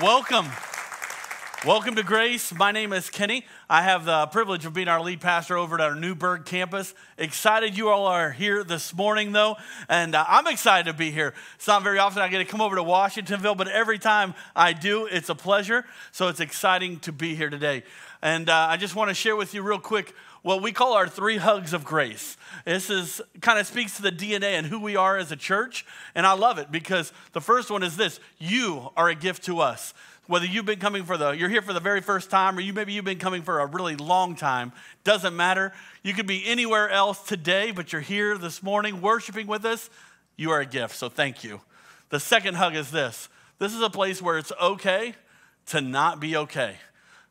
welcome. Welcome to Grace. My name is Keni. I have the privilege of being our lead pastor over at our Newburgh campus. Excited you all are here this morning, though, and uh, I'm excited to be here. It's not very often I get to come over to Washingtonville, but every time I do, it's a pleasure. So it's exciting to be here today. And uh, I just want to share with you real quick what we call our three hugs of grace. This is kind of speaks to the DNA and who we are as a church. And I love it because the first one is this you are a gift to us. Whether you've been coming for the, you're here for the very first time, or you maybe you've been coming for a really long time, doesn't matter. You could be anywhere else today, but you're here this morning worshiping with us. You are a gift, so thank you. The second hug is this this is a place where it's okay to not be okay.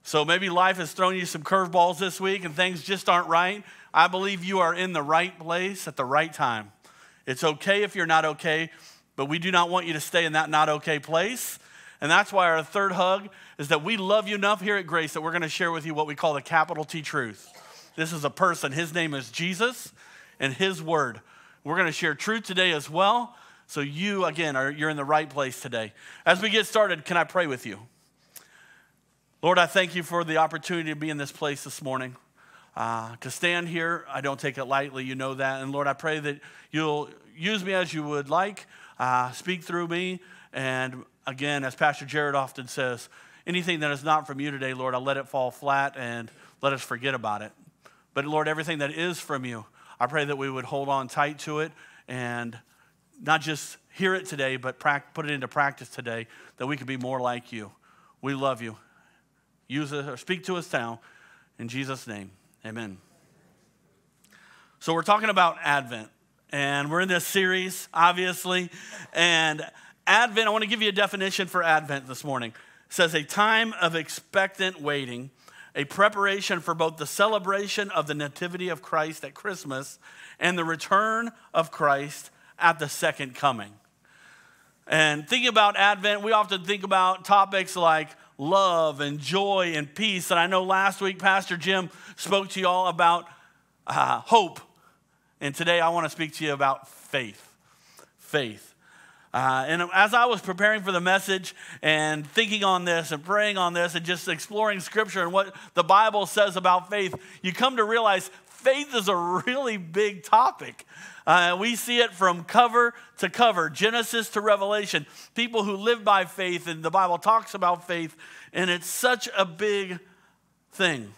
So maybe life has thrown you some curveballs this week and things just aren't right. I believe you are in the right place at the right time. It's okay if you're not okay, but we do not want you to stay in that not okay place. And that's why our third hug is that we love you enough here at Grace that we're going to share with you what we call the capital T truth. This is a person, his name is Jesus, and his word. We're going to share truth today as well. So you, again, are you're in the right place today. As we get started, can I pray with you? Lord, I thank you for the opportunity to be in this place this morning. Uh, to stand here, I don't take it lightly, you know that. And Lord, I pray that you'll use me as you would like, uh, speak through me. And again, as Pastor Jared often says, anything that is not from you today, Lord, I'll let it fall flat and let us forget about it. But Lord, everything that is from you, I pray that we would hold on tight to it and not just hear it today, but put it into practice today, that we could be more like you. We love you. Use it or speak to us now. In Jesus' name, amen. So, we're talking about Advent, and we're in this series, obviously. And Advent, I want to give you a definition for Advent this morning. It says, a time of expectant waiting, a preparation for both the celebration of the Nativity of Christ at Christmas and the return of Christ at the second coming. And thinking about Advent, we often think about topics like love and joy and peace. And I know last week Pastor Jim spoke to you all about uh, hope. And today I want to speak to you about faith. Faith. Uh, and as I was preparing for the message and thinking on this and praying on this and just exploring scripture and what the Bible says about faith, you come to realize faith is a really big topic. Uh, we see it from cover to cover, Genesis to Revelation. People who live by faith, and the Bible talks about faith, and it's such a big thing.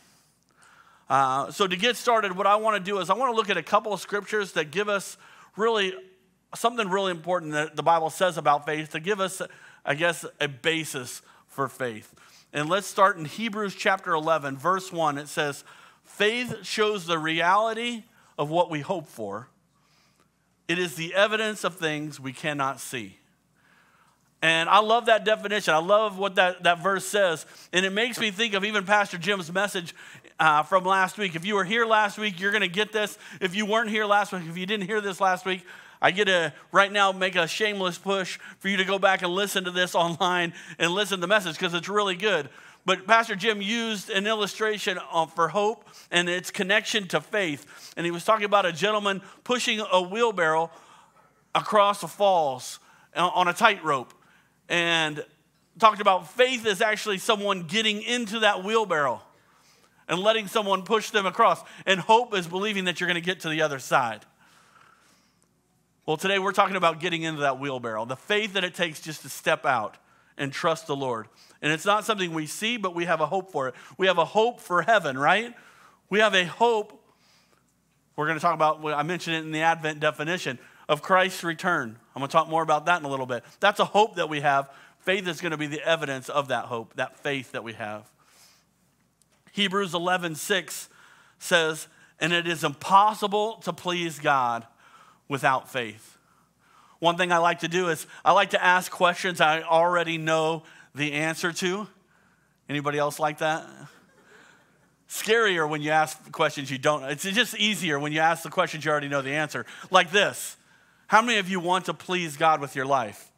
Uh, so, to get started, what I want to do is I want to look at a couple of scriptures that give us really something really important that the Bible says about faith to give us, I guess, a basis for faith. And let's start in Hebrews chapter 11, verse 1. It says, Faith shows the reality of what we hope for it is the evidence of things we cannot see. And I love that definition. I love what that, that verse says. And it makes me think of even Pastor Jim's message uh, from last week. If you were here last week, you're going to get this. If you weren't here last week, if you didn't hear this last week, I get to right now make a shameless push for you to go back and listen to this online and listen to the message because it's really good. But Pastor Jim used an illustration for hope and its connection to faith. And he was talking about a gentleman pushing a wheelbarrow across the falls uh, on a tightrope. And talked about faith is actually someone getting into that wheelbarrow and letting someone push them across. And hope is believing that you're going to get to the other side. Well, today we're talking about getting into that wheelbarrow, the faith that it takes just to step out and trust the Lord. And it's not something we see, but we have a hope for it. We have a hope for heaven, right? We have a hope. We're going to talk about, I mentioned it in the Advent definition of Christ's return. I'm going to talk more about that in a little bit. That's a hope that we have. Faith is going to be the evidence of that hope, that faith that we have. Hebrews 11, 6 says, And it is impossible to please God without faith. One thing I like to do is I like to ask questions I already know the answer to. Anybody else like that? Scarier when you ask questions you don't. It's just easier when you ask the questions you already know the answer. Like this How many of you want to please God with your life?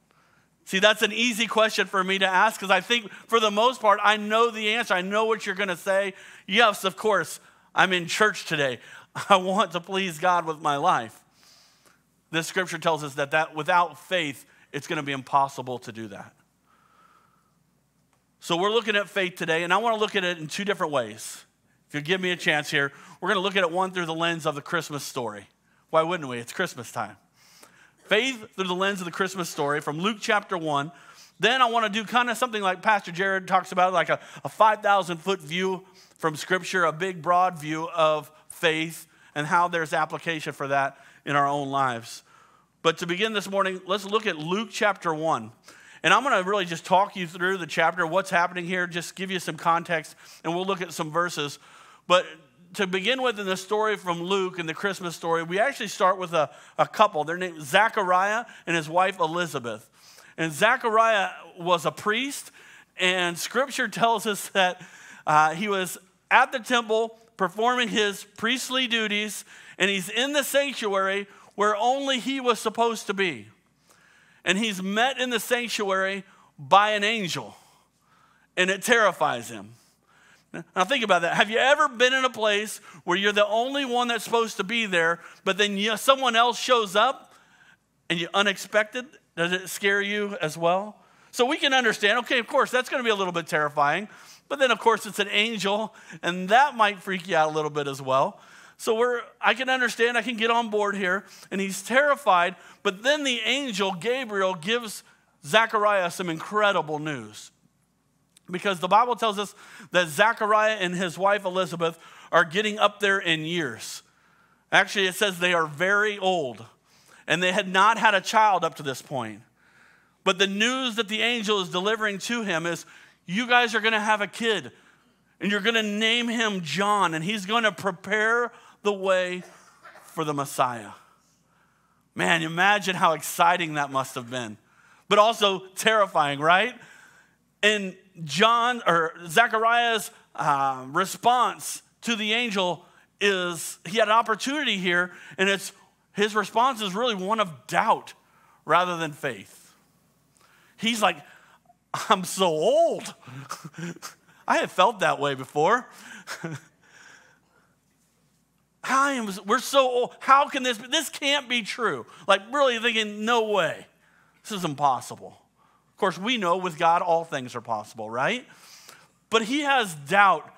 See, that's an easy question for me to ask because I think for the most part, I know the answer. I know what you're going to say. Yes, of course, I'm in church today. I want to please God with my life. This scripture tells us that, that without faith, it's going to be impossible to do that. So we're looking at faith today, and I want to look at it in two different ways. If you give me a chance here, we're going to look at it one through the lens of the Christmas story. Why wouldn't we? It's Christmas time. Faith through the lens of the Christmas story from Luke chapter 1. Then I want to do kind of something like Pastor Jared talks about, like a, a 5,000 foot view from Scripture, a big, broad view of faith and how there's application for that in our own lives. But to begin this morning, let's look at Luke chapter 1. And I'm going to really just talk you through the chapter, what's happening here, just give you some context, and we'll look at some verses. But to begin with, in the story from Luke and the Christmas story, we actually start with a, a couple. They're named Zechariah and his wife Elizabeth. And Zechariah was a priest, and scripture tells us that uh, he was at the temple performing his priestly duties, and he's in the sanctuary where only he was supposed to be. And he's met in the sanctuary by an angel, and it terrifies him. Now, think about that. Have you ever been in a place where you're the only one that's supposed to be there, but then you, someone else shows up and you're unexpected? Does it scare you as well? So we can understand, okay, of course, that's going to be a little bit terrifying. But then, of course, it's an angel, and that might freak you out a little bit as well. So we're, I can understand, I can get on board here, and he's terrified. But then the angel, Gabriel, gives Zechariah some incredible news. Because the Bible tells us that Zechariah and his wife Elizabeth are getting up there in years. Actually, it says they are very old, and they had not had a child up to this point. But the news that the angel is delivering to him is you guys are going to have a kid, and you're going to name him John, and he's going to prepare the way for the Messiah. Man, imagine how exciting that must have been, but also terrifying, right? And John or Zechariah's uh, response to the angel is he had an opportunity here, and it's his response is really one of doubt rather than faith. He's like, I'm so old. I have felt that way before. I am, we're so old. How can this be? This can't be true. Like, really thinking, no way. This is impossible. Of course, we know with God all things are possible, right? But he has doubt.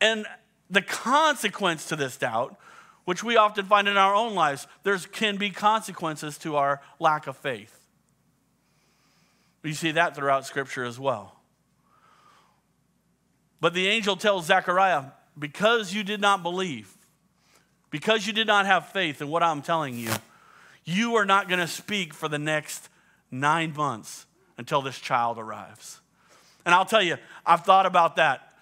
And the consequence to this doubt, which we often find in our own lives, there can be consequences to our lack of faith. You see that throughout Scripture as well. But the angel tells Zechariah, because you did not believe, because you did not have faith in what I'm telling you, you are not going to speak for the next nine months until this child arrives. And I'll tell you, I've thought about that.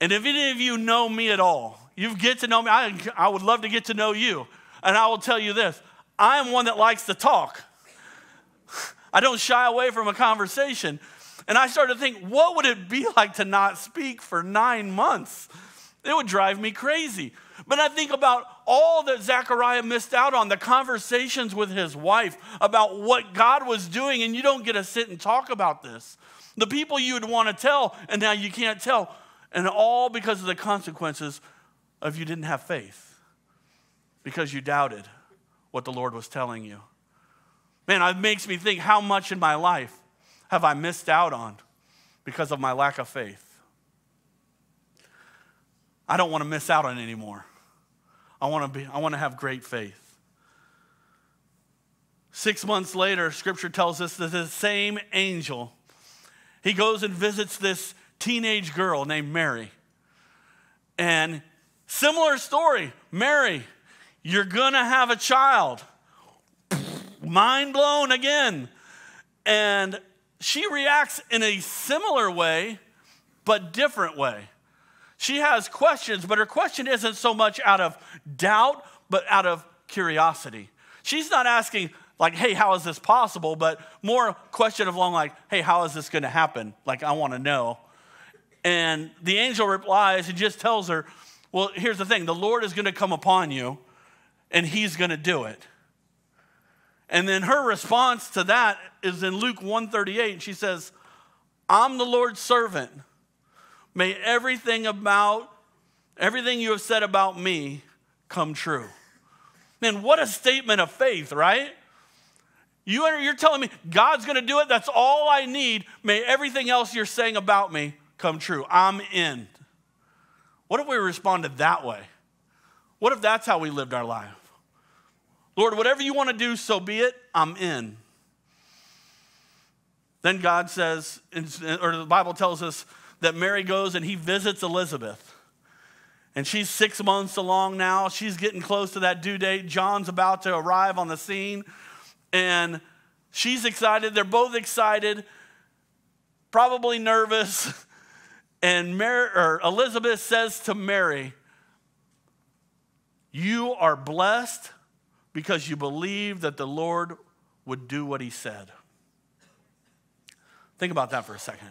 And if any of you know me at all, you get to know me, I, I would love to get to know you. And I will tell you this I am one that likes to talk. I don't shy away from a conversation. And I started to think, what would it be like to not speak for nine months? It would drive me crazy. But I think about all that Zechariah missed out on the conversations with his wife about what God was doing, and you don't get to sit and talk about this. The people you would want to tell, and now you can't tell. And all because of the consequences of you didn't have faith, because you doubted what the Lord was telling you. Man, it makes me think how much in my life have I missed out on because of my lack of faith? I don't want to miss out on anymore. I want to be I want to have great faith. 6 months later, scripture tells us that the same angel he goes and visits this teenage girl named Mary. And similar story, Mary, you're going to have a child mind blown again. And she reacts in a similar way, but different way. She has questions, but her question isn't so much out of doubt, but out of curiosity. She's not asking, like, hey, how is this possible? But more question of long, like, hey, how is this going to happen? Like, I want to know. And the angel replies and just tells her, well, here's the thing the Lord is going to come upon you, and he's going to do it. And then her response to that is in Luke 138. She says, I'm the Lord's servant. May everything about, everything you have said about me come true. Man, what a statement of faith, right? You, you're telling me God's going to do it? That's all I need. May everything else you're saying about me come true. I'm in. What if we responded that way? What if that's how we lived our life? Lord, whatever you want to do, so be it. I'm in. Then God says, or the Bible tells us that Mary goes and he visits Elizabeth. And she's six months along now. She's getting close to that due date. John's about to arrive on the scene. And she's excited. They're both excited, probably nervous. And Mary, or Elizabeth says to Mary, You are blessed because you believe that the Lord would do what he said. Think about that for a second.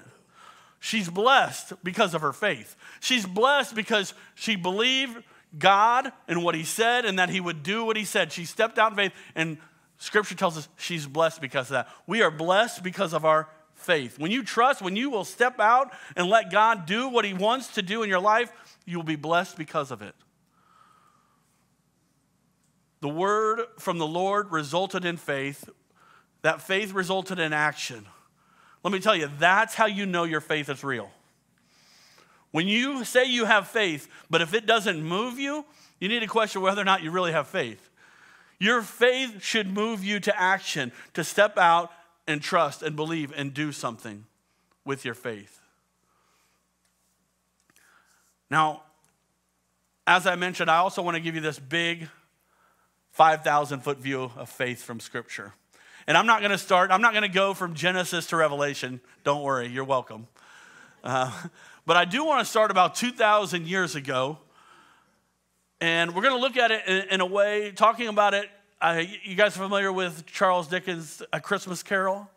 She's blessed because of her faith. She's blessed because she believed God and what he said and that he would do what he said. She stepped out in faith, and scripture tells us she's blessed because of that. We are blessed because of our faith. When you trust, when you will step out and let God do what He wants to do in your life, you will be blessed because of it. The word from the Lord resulted in faith. That faith resulted in action. Let me tell you, that's how you know your faith is real. When you say you have faith, but if it doesn't move you, you need to question whether or not you really have faith. Your faith should move you to action, to step out and trust and believe and do something with your faith. Now, as I mentioned, I also want to give you this big 5,000 foot view of faith from Scripture. And I'm not going to start, I'm not going to go from Genesis to Revelation. Don't worry, you're welcome. Uh, but I do want to start about 2,000 years ago. And we're going to look at it in, in a way, talking about it you guys are familiar with Charles Dickens' A Christmas Carol?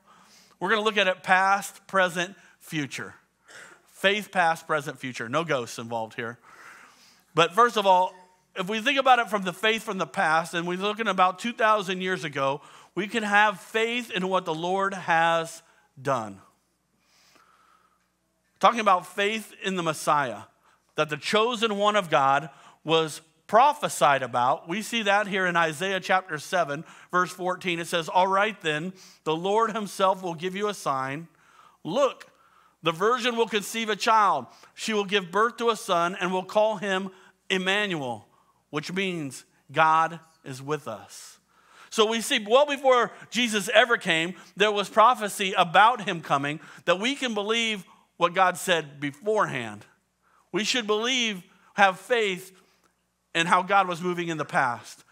We're going to look at it past, present, future. Faith, past, present, future. No ghosts involved here. But first of all, if we think about it from the faith from the past, and we're looking about 2,000 years ago, we can have faith in what the Lord has done. Talking about faith in the Messiah, that the chosen one of God was prophesied about. We see that here in Isaiah chapter 7, verse 14. It says, All right, then, the Lord himself will give you a sign. Look, the virgin will conceive a child. She will give birth to a son and will call him Emmanuel, which means God is with us. So we see well before Jesus ever came, there was prophecy about him coming that we can believe what God said beforehand. We should believe, have faith in how God was moving in the past.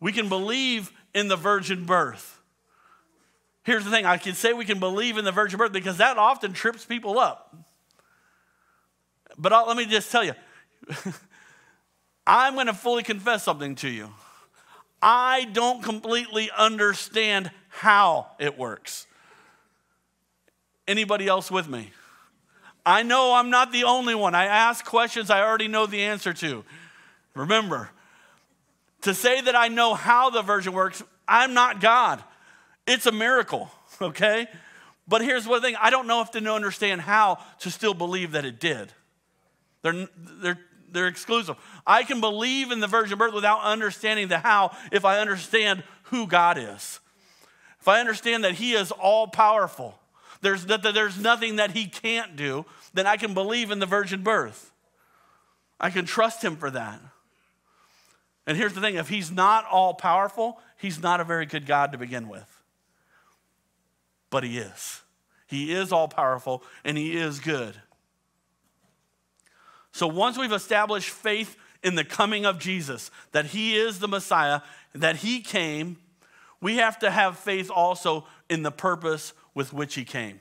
We can believe in the virgin birth. Here's the thing I can say we can believe in the virgin birth because that often trips people up. But I'll, let me just tell you I'm going to fully confess something to you. I don't completely understand how it works. Anybody else with me? I know I'm not the only one. I ask questions I already know the answer to. Remember, to say that I know how the version works, I'm not God. It's a miracle, okay? But here's one thing I don't know if to understand how to still believe that it did. They're, they're, they're exclusive. I can believe in the virgin birth without understanding the how if I understand who God is. If I understand that He is all powerful, there's, that there's nothing that He can't do, then I can believe in the virgin birth. I can trust Him for that. And here's the thing if he's not all powerful, he's not a very good God to begin with. But he is. He is all powerful and he is good. So once we've established faith in the coming of Jesus, that he is the Messiah, that he came, we have to have faith also in the purpose with which he came.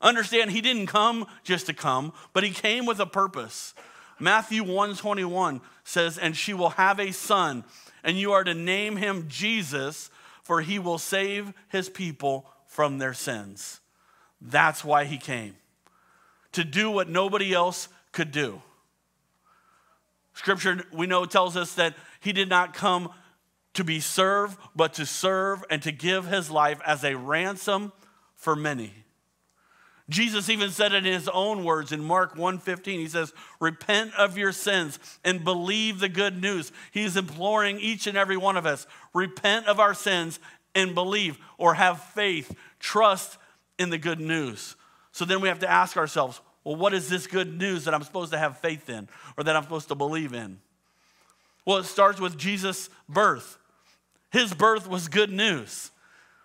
Understand, he didn't come just to come, but he came with a purpose. Matthew 121 says, And she will have a son, and you are to name him Jesus, for he will save his people from their sins. That's why he came, to do what nobody else could do. Scripture, we know, tells us that he did not come to be served, but to serve and to give his life as a ransom for many. Jesus even said it in his own words in Mark 1:15. He says, "Repent of your sins and believe the good news." He's imploring each and every one of us, repent of our sins and believe or have faith, trust in the good news. So then we have to ask ourselves, well, what is this good news that I'm supposed to have faith in or that I'm supposed to believe in? Well, it starts with Jesus' birth. His birth was good news.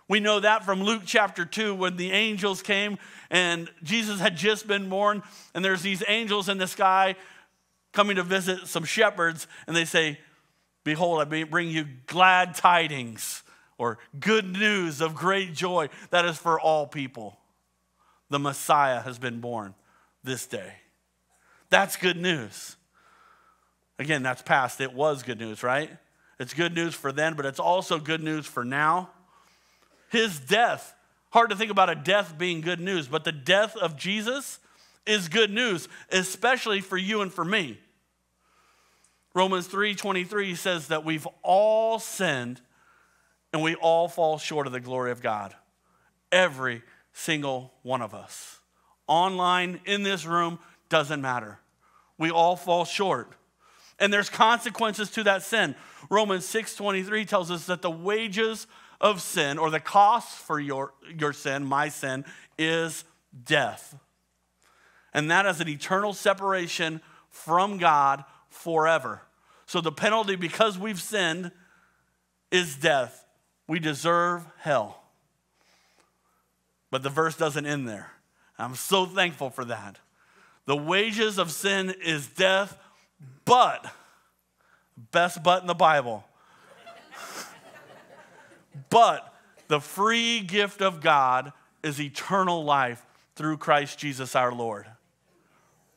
We know that from Luke chapter 2 when the angels came and Jesus had just been born, and there's these angels in the sky coming to visit some shepherds, and they say, Behold, I bring you glad tidings or good news of great joy that is for all people. The Messiah has been born this day. That's good news. Again, that's past. It was good news, right? It's good news for then, but it's also good news for now. His death, hard to think about a death being good news, but the death of Jesus is good news, especially for you and for me. Romans 3:23 says that we've all sinned and we all fall short of the glory of God. Every single one of us. Online, in this room, doesn't matter. We all fall short. And there's consequences to that sin. Romans 6:23 tells us that the wages of sin or the cost for your, your sin, my sin, is death. And that is an eternal separation from God forever. So the penalty because we've sinned is death. We deserve hell. But the verse doesn't end there. I'm so thankful for that. The wages of sin is death, but, best but in the Bible, but the free gift of God is eternal life through Christ Jesus our Lord.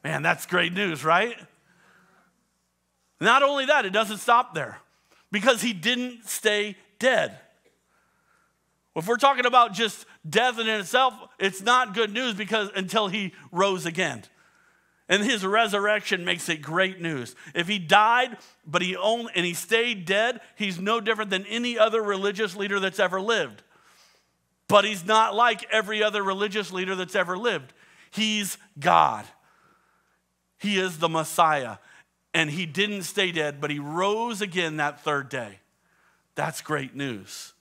Man, that's great news, right? Not only that, it doesn't stop there because he didn't stay dead. If we're talking about just death in itself, it's not good news because until he rose again. And his resurrection makes it great news. If he died, but he only and he stayed dead, he's no different than any other religious leader that's ever lived. But he's not like every other religious leader that's ever lived. He's God. He is the Messiah. And he didn't stay dead, but he rose again that third day. That's great news.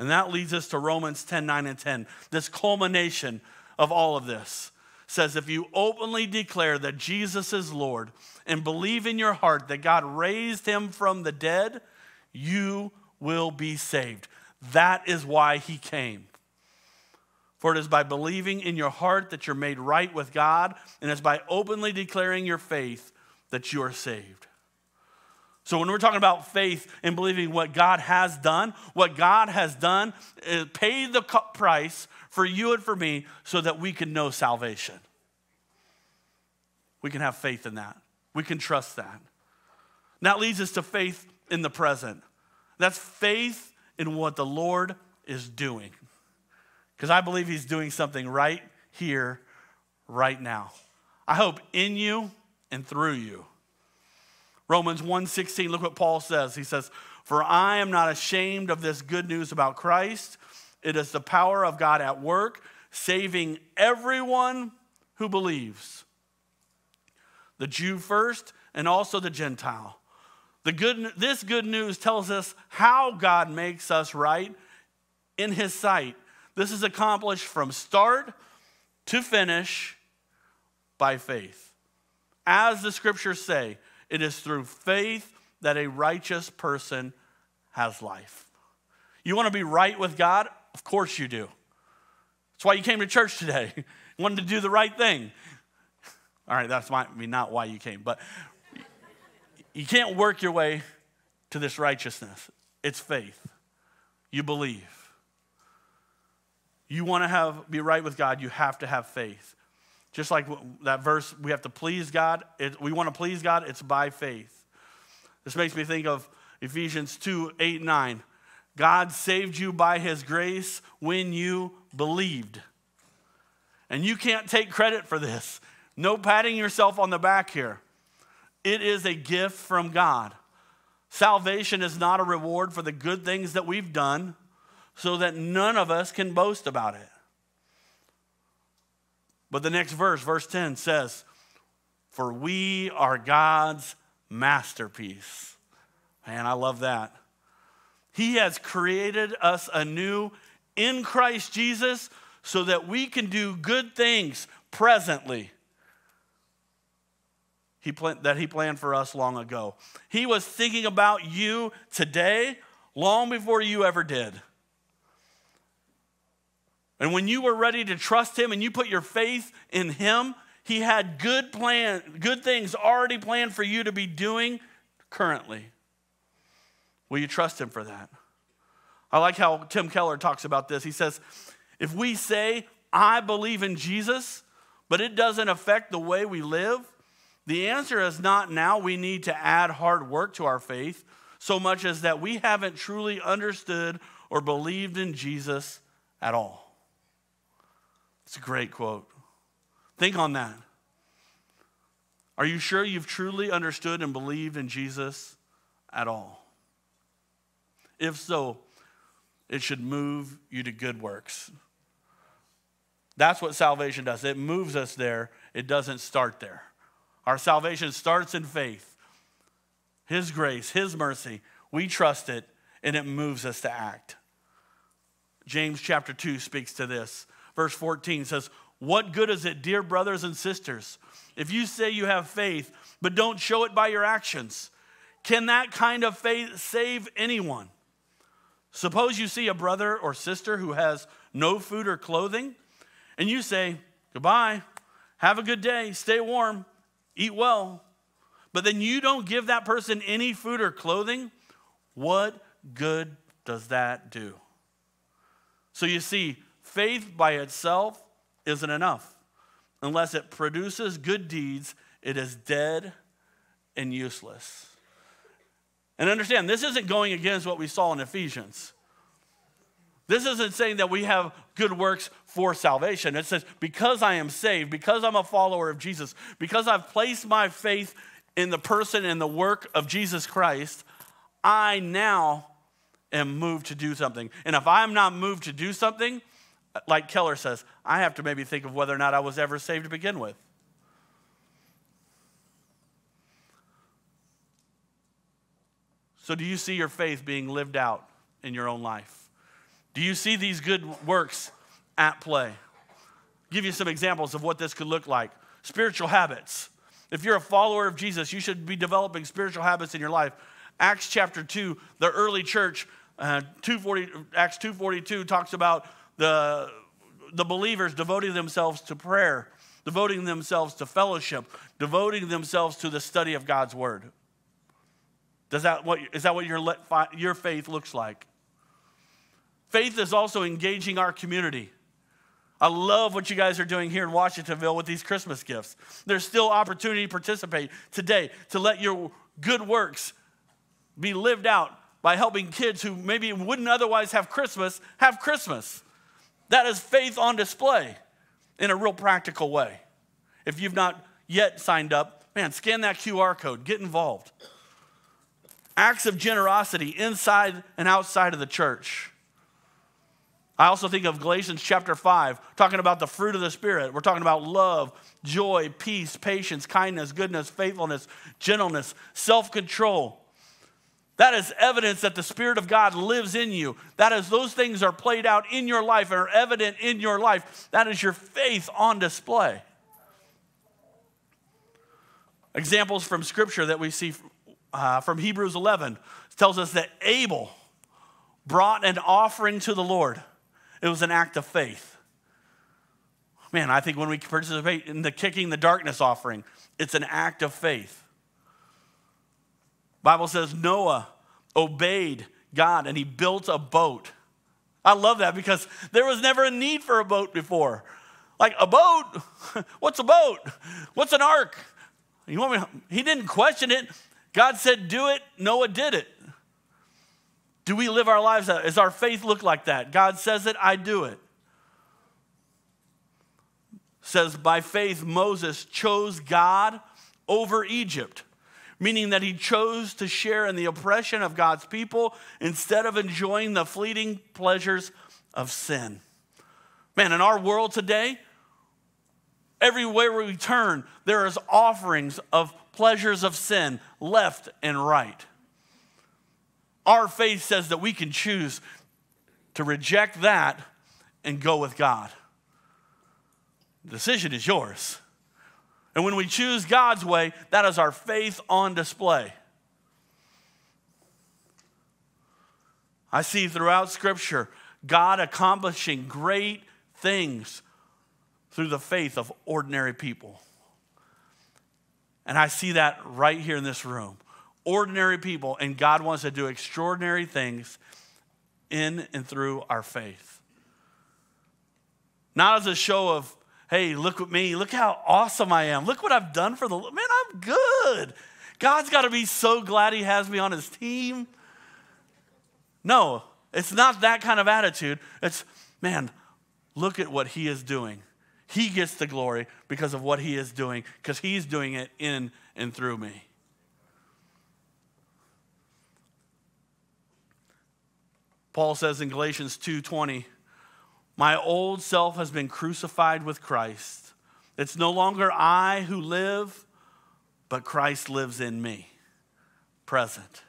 And that leads us to Romans 10 9 and 10, this culmination of all of this says if you openly declare that Jesus is Lord and believe in your heart that God raised him from the dead, you will be saved. That is why he came. For it is by believing in your heart that you're made right with God, and it's by openly declaring your faith that you are saved. So, when we're talking about faith and believing what God has done, what God has done eh, is paid the price for you and for me so that we can know salvation. We can have faith in that. We can trust that. And that leads us to faith in the present. That's faith in what the Lord is doing. Because I believe He's doing something right here, right now. I hope in you and through you. Romans 1:16, look what Paul says. He says, "For I am not ashamed of this good news about Christ. It is the power of God at work, saving everyone who believes. The Jew first and also the Gentile. The good, this good news tells us how God makes us right in his sight. This is accomplished from start to finish by faith. As the scriptures say, it is through faith that a righteous person has life. You want to be right with God? Of course you do. That's why you came to church today. you wanted to do the right thing. All right, that's might be not why you came, but you can't work your way to this righteousness. It's faith. You believe. You want to have be right with God, you have to have faith. Just like that verse, we have to please God. It, we want to please God, it's by faith. This makes me think of Ephesians 2 8, 9. God saved you by his grace when you believed. And you can't take credit for this. No patting yourself on the back here. It is a gift from God. Salvation is not a reward for the good things that we've done, so that none of us can boast about it. But the next verse, verse 10, says, For we are God's masterpiece. Man, I love that. He has created us anew in Christ Jesus so that we can do good things presently he that he planned for us long ago. He was thinking about you today long before you ever did. And when you were ready to trust him and you put your faith in him, he had good plan, good things already planned for you to be doing currently. Will you trust him for that? I like how Tim Keller talks about this. He says, if we say, I believe in Jesus, but it doesn't affect the way we live, the answer is not now we need to add hard work to our faith so much as that we haven't truly understood or believed in Jesus at all. It's a great quote. Think on that. Are you sure you've truly understood and believed in Jesus at all? If so, it should move you to good works. That's what salvation does. It moves us there, it doesn't start there. Our salvation starts in faith. His grace, His mercy, we trust it, and it moves us to act. James chapter 2 speaks to this. Verse 14 says, What good is it, dear brothers and sisters, if you say you have faith, but don't show it by your actions? Can that kind of faith save anyone? Suppose you see a brother or sister who has no food or clothing, and you say, Goodbye, have a good day, stay warm, eat well, but then you don't give that person any food or clothing, what good does that do? So you see, faith by itself isn't enough. Unless it produces good deeds, it is dead and useless. And understand, this isn't going against what we saw in Ephesians. This isn't saying that we have good works for salvation. It says, because I am saved, because I'm a follower of Jesus, because I've placed my faith in the person and the work of Jesus Christ, I now am moved to do something. And if I'm not moved to do something, like Keller says, I have to maybe think of whether or not I was ever saved to begin with. So, do you see your faith being lived out in your own life? Do you see these good works at play? I'll give you some examples of what this could look like. Spiritual habits. If you're a follower of Jesus, you should be developing spiritual habits in your life. Acts chapter 2, the early church, uh, 240, Acts 2.42 talks about the, the believers devoting themselves to prayer, devoting themselves to fellowship, devoting themselves to the study of God's word. Does that what, is that what your, your faith looks like? Faith is also engaging our community. I love what you guys are doing here in Washingtonville with these Christmas gifts. There's still opportunity to participate today to let your good works be lived out by helping kids who maybe wouldn't otherwise have Christmas have Christmas. That is faith on display in a real practical way. If you've not yet signed up, man, scan that QR code, get involved. Acts of generosity inside and outside of the church. I also think of Galatians chapter 5, talking about the fruit of the Spirit. We're talking about love, joy, peace, patience, kindness, goodness, faithfulness, gentleness, self control. That is evidence that the Spirit of God lives in you. That is, those things are played out in your life and are evident in your life. That is your faith on display. Examples from Scripture that we see uh, from Hebrews 11 tells us that Abel brought an offering to the Lord. It was an act of faith. Man, I think when we participate in the kicking the darkness offering, it's an act of faith. Bible says Noah obeyed God and he built a boat. I love that because there was never a need for a boat before. Like a boat? What's a boat? What's an ark? You want me he didn't question it. God said, do it. Noah did it. Do we live our lives? Does our faith look like that? God says it, I do it. Says, by faith, Moses chose God over Egypt meaning that he chose to share in the oppression of God's people instead of enjoying the fleeting pleasures of sin. Man, in our world today, everywhere we turn, there is offerings of pleasures of sin left and right. our faith says that we can choose to reject that and go with God. The decision is yours. And when we choose God's way, that is our faith on display. I see throughout Scripture God accomplishing great things through the faith of ordinary people. And I see that right here in this room. Ordinary people, and God wants to do extraordinary things in and through our faith. Not as a show of, hey, look at me, look how awesome I am, look what I've done for the man, I'm good. God's got to be so glad He has me on His team. No, it's not that kind of attitude. It's, man, look at what He is doing. He gets the glory because of what He is doing, because He's doing it in and through me. Paul says in Galatians 2:20, "My old self has been crucified with Christ. It's no longer I who live, but Christ lives in me." Present.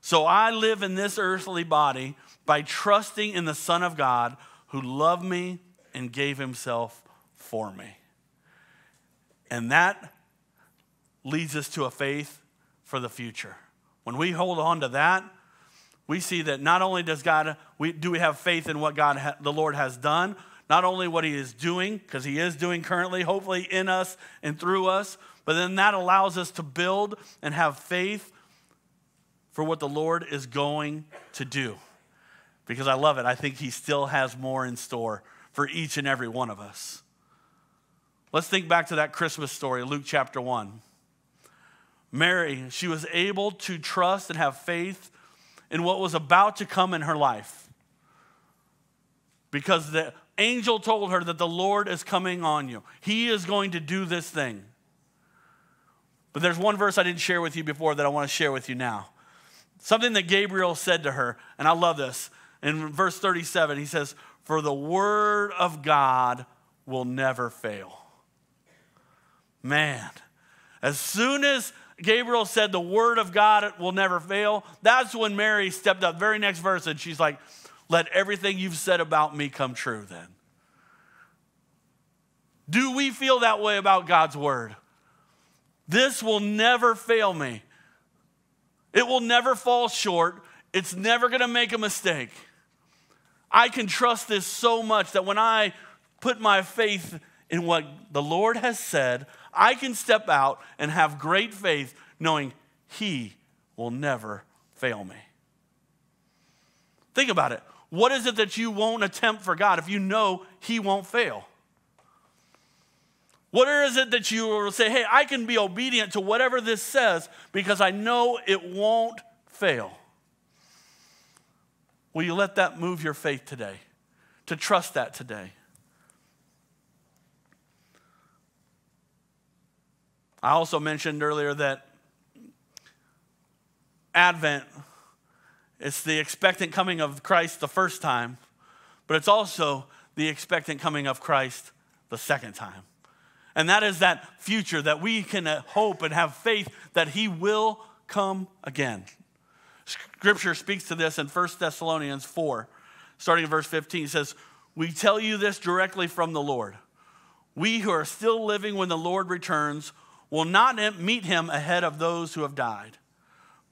So I live in this earthly body by trusting in the Son of God who loved me and gave himself for me. And that leads us to a faith for the future. When we hold on to that, we see that not only does God, we, do we have faith in what God, ha, the Lord has done, not only what He is doing, because He is doing currently, hopefully in us and through us, but then that allows us to build and have faith for what the Lord is going to do. Because I love it. I think He still has more in store for each and every one of us. Let's think back to that Christmas story, Luke chapter 1. Mary, she was able to trust and have faith in what was about to come in her life. Because the angel told her that the Lord is coming on you, He is going to do this thing. But there's one verse I didn't share with you before that I want to share with you now. Something that Gabriel said to her, and I love this. In verse 37, he says, For the word of God will never fail. Man, as soon as Gabriel said, The word of God will never fail. That's when Mary stepped up, very next verse, and she's like, Let everything you've said about me come true then. Do we feel that way about God's word? This will never fail me. It will never fall short. It's never going to make a mistake. I can trust this so much that when I put my faith in what the Lord has said, I can step out and have great faith knowing He will never fail me. Think about it. What is it that you won't attempt for God if you know He won't fail? What is it that you will say, hey, I can be obedient to whatever this says because I know it won't fail? Will you let that move your faith today? To trust that today? I also mentioned earlier that Advent is the expectant coming of Christ the first time, but it's also the expectant coming of Christ the second time. And that is that future that we can uh, hope and have faith that he will come again. Scripture speaks to this in 1 Thessalonians 4, starting in verse 15. It says, We tell you this directly from the Lord. We who are still living when the Lord returns will not meet him ahead of those who have died.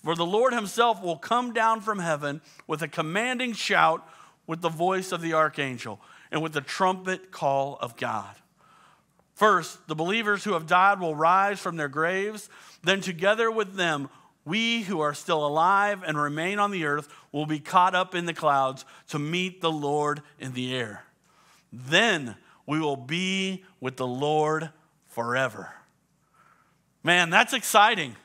For the Lord himself will come down from heaven with a commanding shout, with the voice of the archangel, and with the trumpet call of God. First, the believers who have died will rise from their graves. Then, together with them, we who are still alive and remain on the earth will be caught up in the clouds to meet the Lord in the air. Then we will be with the Lord forever. Man, that's exciting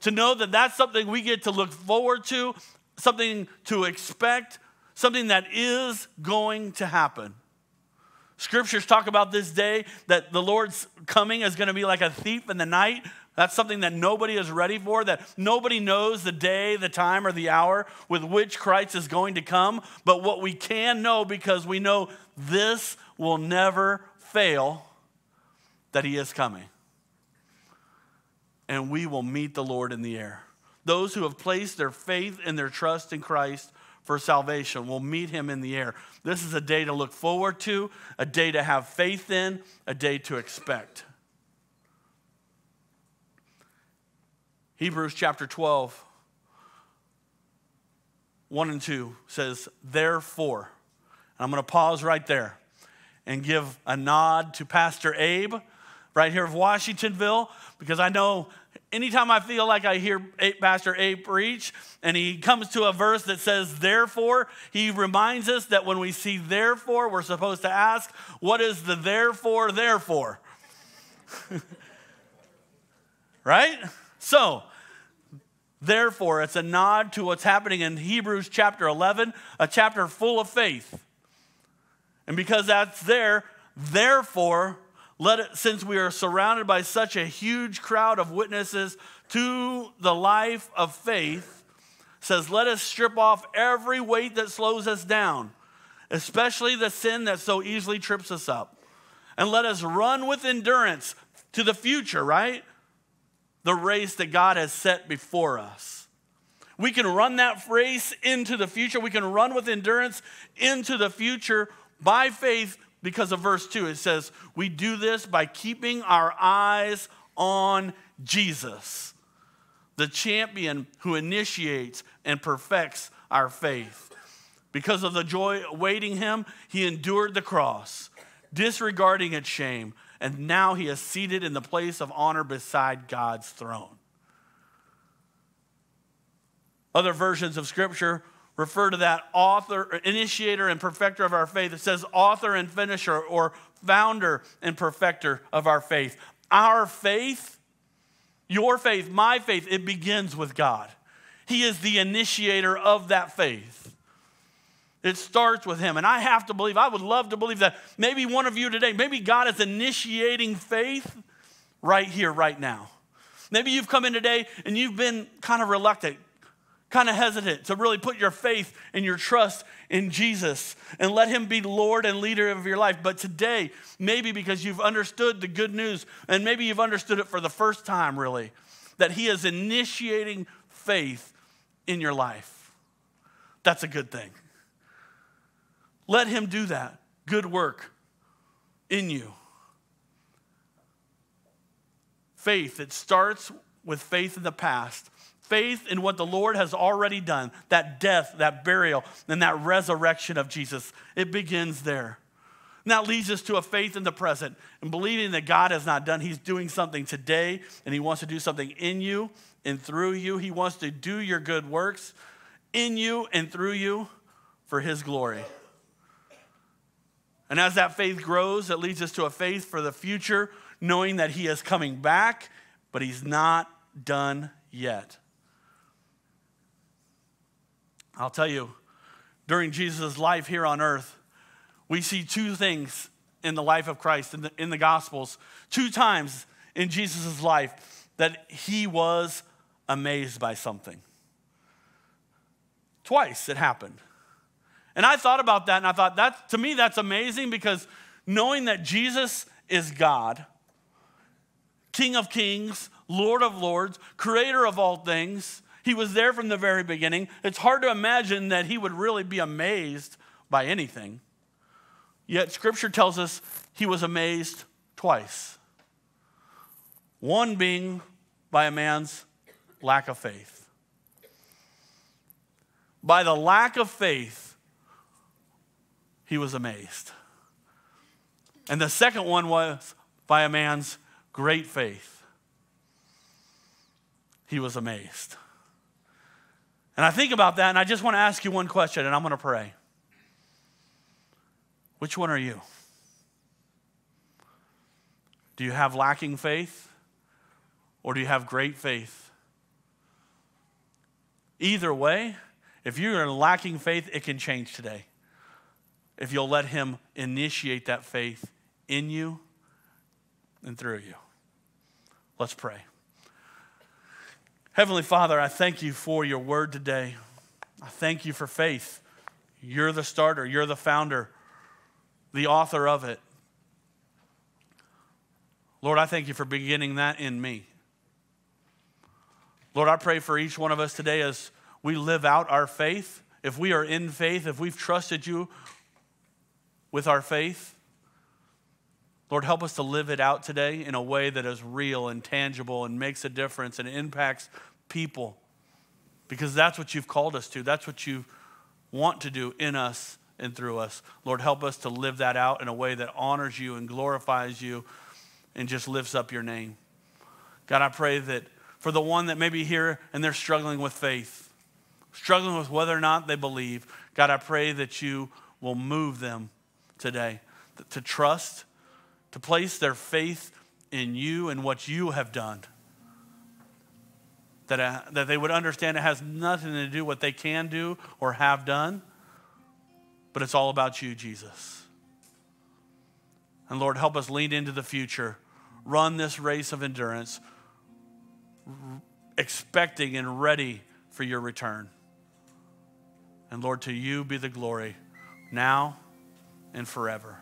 to know that that's something we get to look forward to, something to expect, something that is going to happen. Scriptures talk about this day that the Lord's coming is going to be like a thief in the night. That's something that nobody is ready for, that nobody knows the day, the time, or the hour with which Christ is going to come. But what we can know, because we know this will never fail, that He is coming and we will meet the Lord in the air. Those who have placed their faith and their trust in Christ for salvation will meet him in the air. This is a day to look forward to, a day to have faith in, a day to expect. Hebrews chapter 12, 1 and 2 says, Therefore, and I'm going to pause right there and give a nod to Pastor Abe right here of Washingtonville because I know anytime I feel like I hear Pastor Abe preach and he comes to a verse that says, therefore, he reminds us that when we see therefore, we're supposed to ask, what is the therefore, therefore? right? So, therefore, it's a nod to what's happening in Hebrews chapter 11, a chapter full of faith. And because that's there, therefore, let it, since we are surrounded by such a huge crowd of witnesses to the life of faith, says, let us strip off every weight that slows us down, especially the sin that so easily trips us up. And let us run with endurance to the future, right? The race that God has set before us. We can run that race into the future. We can run with endurance into the future by faith because of verse 2. It says, We do this by keeping our eyes on Jesus, the champion who initiates and perfects our faith. Because of the joy awaiting him, he endured the cross, disregarding its shame, and now he is seated in the place of honor beside God's throne. Other versions of scripture refer to that author, initiator, and perfecter of our faith. It says author and finisher or founder and perfecter of our faith. Our faith, your faith, my faith, it begins with God. He is the initiator of that faith. It starts with Him. And I have to believe, I would love to believe that maybe one of you today, maybe God is initiating faith right here, right now. Maybe you've come in today and you've been kind of reluctant kind of hesitant to really put your faith and your trust in Jesus and let Him be Lord and leader of your life. But today, maybe because you've understood the good news, and maybe you've understood it for the first time, really, that He is initiating faith in your life. That's a good thing. Let Him do that good work in you. Faith, it starts with faith in the past faith in what the Lord has already done, that death, that burial, and that resurrection of Jesus. It begins there. And that leads us to a faith in the present and believing that God has not done. He's doing something today, and He wants to do something in you and through you. He wants to do your good works in you and through you for His glory. And as that faith grows, it leads us to a faith for the future, knowing that He is coming back, but He's not done yet. I'll tell you, during Jesus' life here on earth, we see two things in the life of Christ in the, in the Gospels. Two times in Jesus' life that he was amazed by something. Twice it happened. And I thought about that and I thought, that, to me, that's amazing because knowing that Jesus is God, King of kings, Lord of lords, creator of all things, he was there from the very beginning. It's hard to imagine that he would really be amazed by anything. Yet scripture tells us he was amazed twice. One being by a man's lack of faith. By the lack of faith, he was amazed. And the second one was by a man's great faith. He was amazed. And I think about that, and I just want to ask you one question, and I'm going to pray. Which one are you? Do you have lacking faith, or do you have great faith? Either way, if you're lacking faith, it can change today. If you'll let Him initiate that faith in you and through you. Let's pray. Heavenly Father, I thank you for your word today. I thank you for faith. You're the starter, you're the founder, the author of it. Lord, I thank you for beginning that in me. Lord, I pray for each one of us today as we live out our faith. If we are in faith, if we've trusted you with our faith, Lord, help us to live it out today in a way that is real and tangible and makes a difference and impacts people because that's what you've called us to. That's what you want to do in us and through us. Lord, help us to live that out in a way that honors you and glorifies you and just lifts up your name. God, I pray that for the one that may be here and they're struggling with faith, struggling with whether or not they believe, God, I pray that you will move them today to trust to place their faith in you and what you have done. That, uh, that they would understand it has nothing to do what they can do or have done, but it's all about you, Jesus. And Lord, help us lean into the future, run this race of endurance, expecting and ready for your return. And Lord, to you be the glory now and forever.